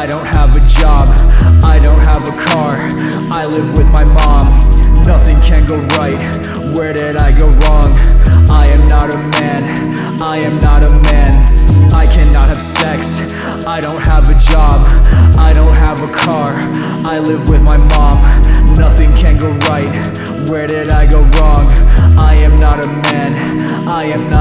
I don't have a job. I don't have a car. I live with my mom. Nothing can go right. Where did I go wrong? I am not a man. I am not a man. I cannot have sex. I don't have a job. I don't have a car. I live with my mom. Nothing can go right. Where did I go wrong? I am not a man. I am not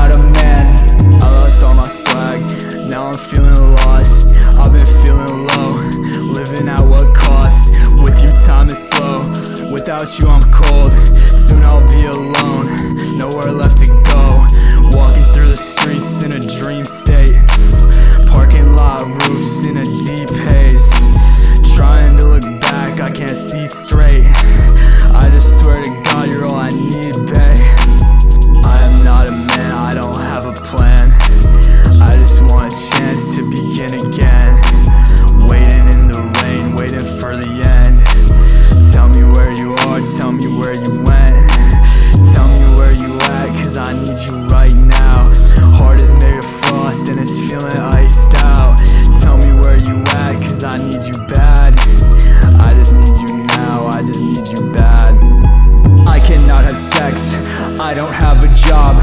job.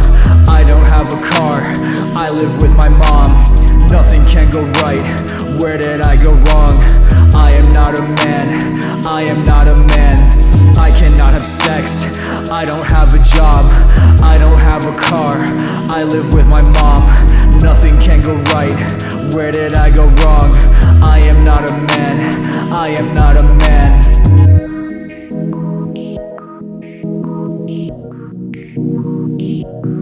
I don't have a car. I live with my mom. Nothing can go right. Where did I go wrong? I am not a man. I am not a man. I cannot have sex. I don't have a job. I don't have a car. I live with my mom. Nothing can go right. Where did I go wrong? I am not a man. I am not a man. Thank you.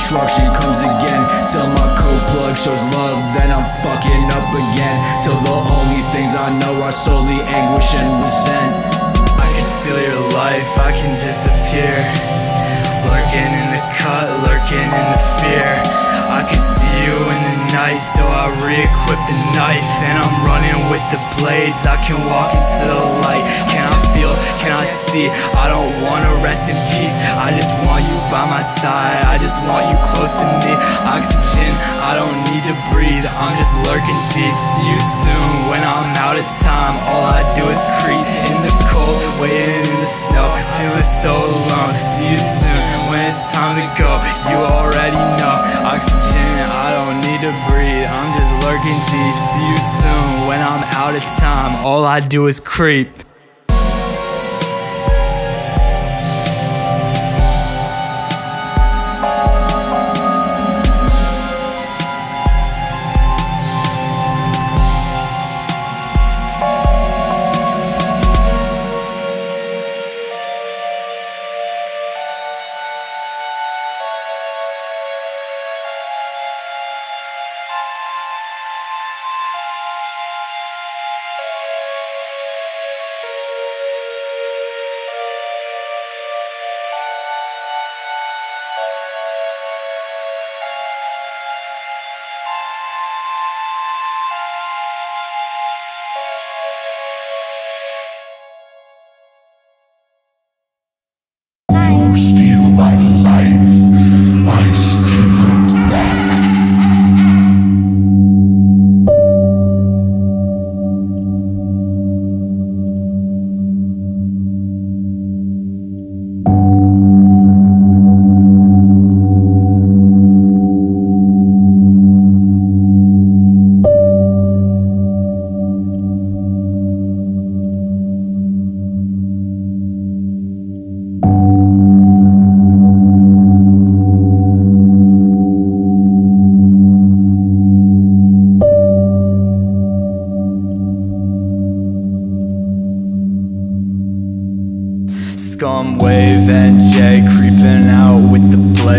Destruction comes again. Till my code plug shows love, then I'm fucking up again. Till the only things I know are solely anguish and resent. I can steal your life, I can disappear. Lurking in the cut, lurking in the fear. I can see you in the night, so I re-equip the knife. And I'm running with the blades, I can walk into the light. Can I feel, can I see? I don't wanna rest in peace. I just want you by my side, I just want you close to me. Oxygen, I don't need to breathe, I'm just lurking deep. See you soon when I'm out of time. All I do is creep in the cold, waiting in the snow. Feeling so alone. See you soon it's time to go. You already know. Oxygen, I don't need to breathe. I'm just lurking deep. See you soon when I'm out of time. All I do is creep.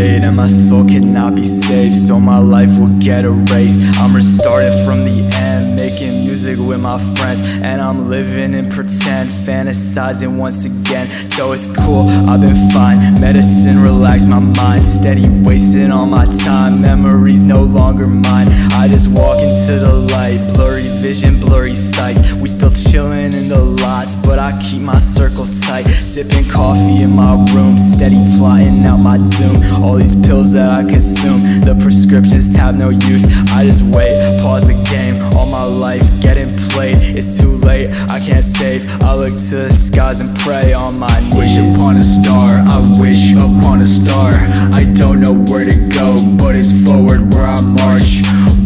Blade And my soul cannot be saved so my life will get erased. I'm restarting from the end making music with my friends And I'm living in pretend fantasizing once again. So it's cool, I've been fine. Medicine relax my mind Steady wasting all my time. Memories no longer mine. I just walk into the light Blurry vision, blurry sights. We still chillin' in the lots But I keep my circle tight. Sippin' coffee in my room Steady plotting out my doom. All these pills that I consume The prescriptions have no use. I just wait, pause the game. All my life getting played It's too late, I can't save. I look to the skies and pray on my knees Wish upon a star, I wish upon a star. I don't know where to go, but it's forward where I march.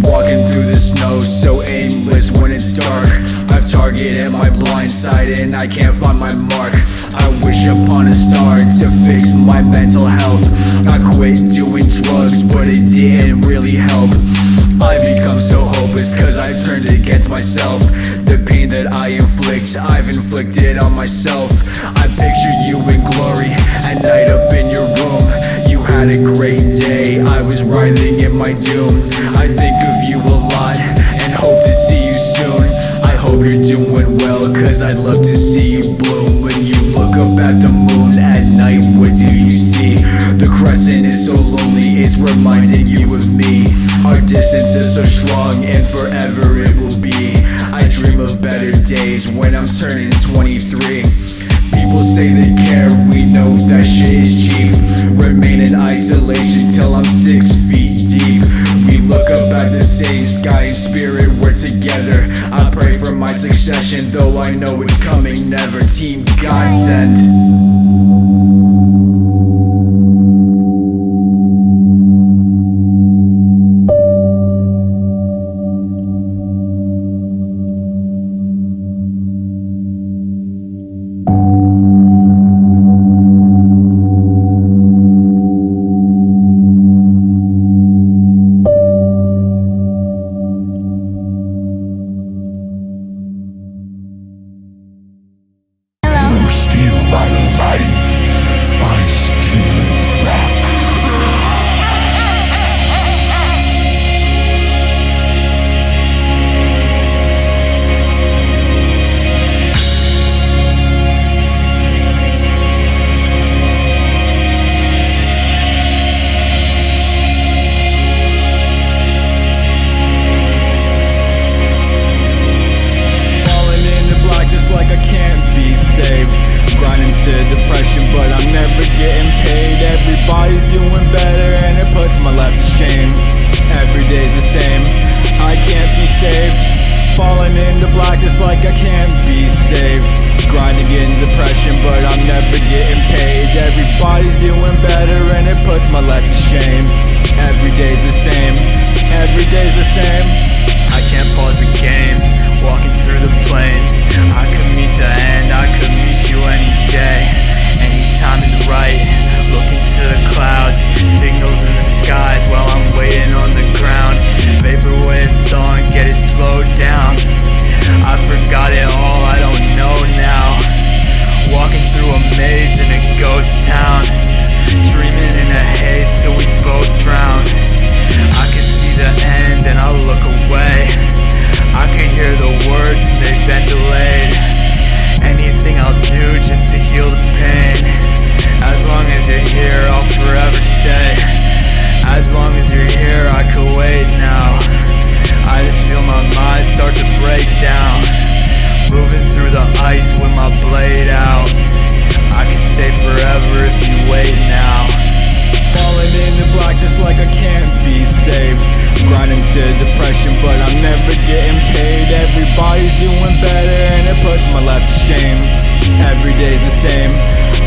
Walking through the snow, so aimless when it's dark. I've targeted my blind side and I can't find my mark. I wish upon a star to fix my mental health. I quit doing drugs, but it didn't really help. I become so hopeless cause I've turned against myself. The pain that I inflict, I've inflicted on myself. I reminding you of me. Our distance is so strong, and forever it will be. I dream of better days when I'm turning 23 People say they care, we know that shit is cheap. Remain in isolation till I'm six feet deep. We look up at the same sky and spirit, we're together. I pray for my succession, though I know it's coming never. Team God sent here wait now. I just feel my mind start to break down. Moving through the ice with my blade out. I can stay forever if you wait now. Falling into blackness like I can't be saved. Grinding to depression but I'm never getting paid. Everybody's doing better and it puts my life to shame. Every day's the same,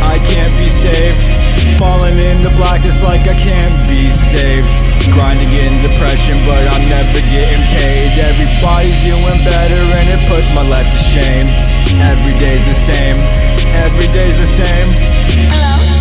I can't be saved falling in the black, it's like I can't be saved. Grinding in depression, but I'm never getting paid. Everybody's doing better and it puts my life to shame. Every day's the same, every day's the same. Hello?